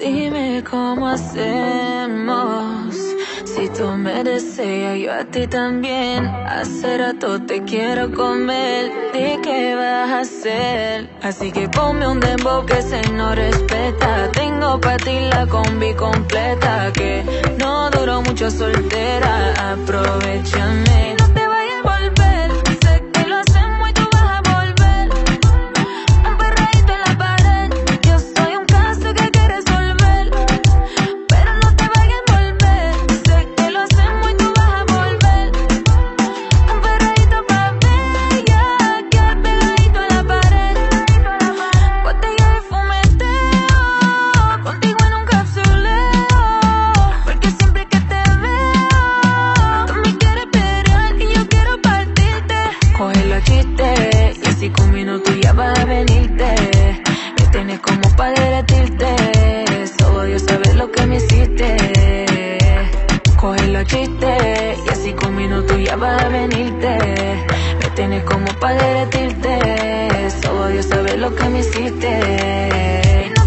Dime cómo hacemos. Si tú me deseas, yo a ti también. Hace rato te quiero comer. ¿De qué vas a hacer? Así que ponme un dembow que se no respeta. Tengo para ti la combi completa. Que no duró mucho soltera. Aprovechame. Y así con minutos ya vas a venirte. Me tienes como para derretirte. Solo Dios sabe lo que me hiciste.